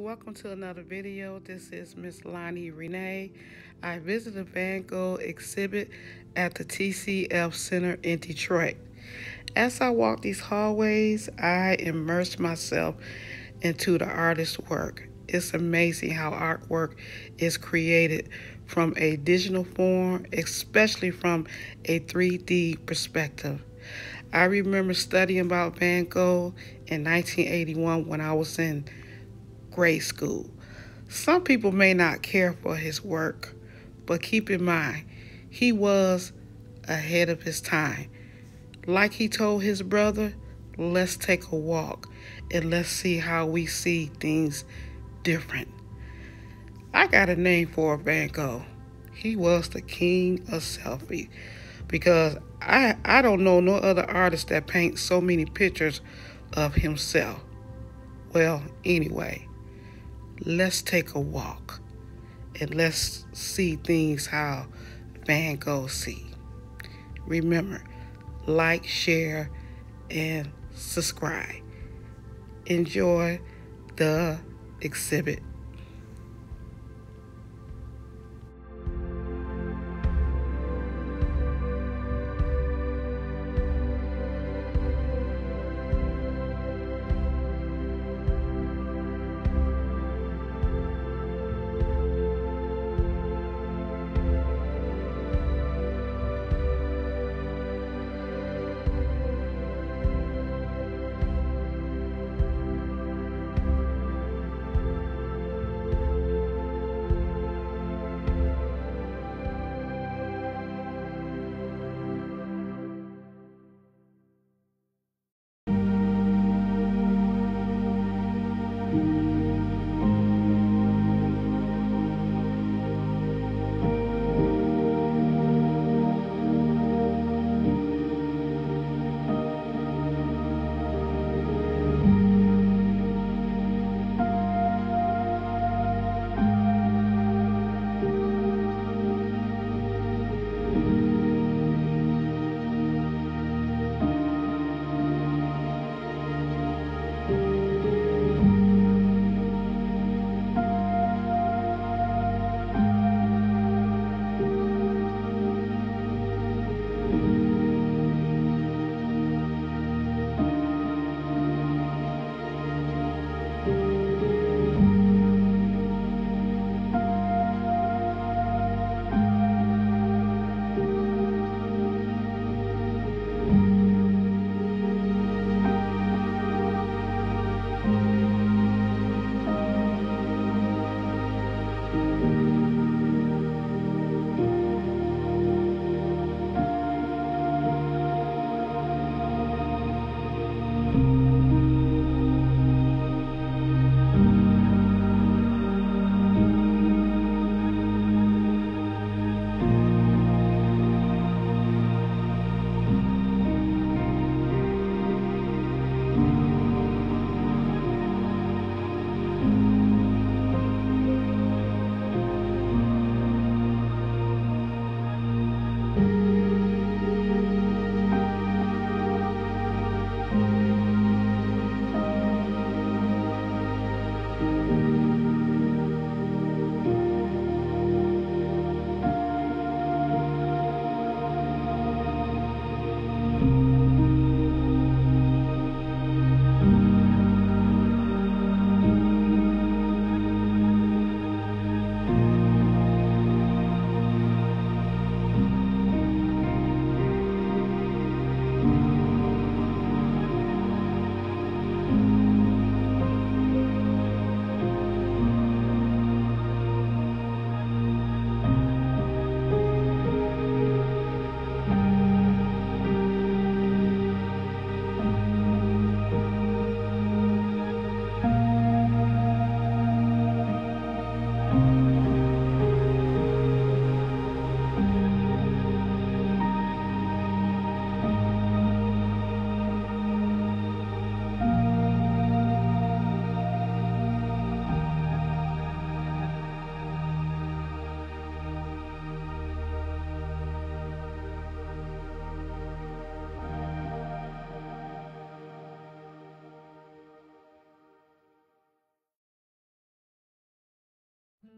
welcome to another video. This is Miss Lonni Renee. I visited the Van Gogh exhibit at the TCF Center in Detroit. As I walked these hallways, I immersed myself into the artist's work. It's amazing how artwork is created from a digital form, especially from a 3D perspective. I remember studying about Van Gogh in 1981 when I was in grade school. Some people may not care for his work, but keep in mind, he was ahead of his time. Like he told his brother, let's take a walk and let's see how we see things different. I got a name for Van Gogh. He was the king of selfie because I I don't know no other artist that paints so many pictures of himself. Well, anyway, let's take a walk and let's see things how Van Gogh see. Remember, like, share, and subscribe. Enjoy the exhibit.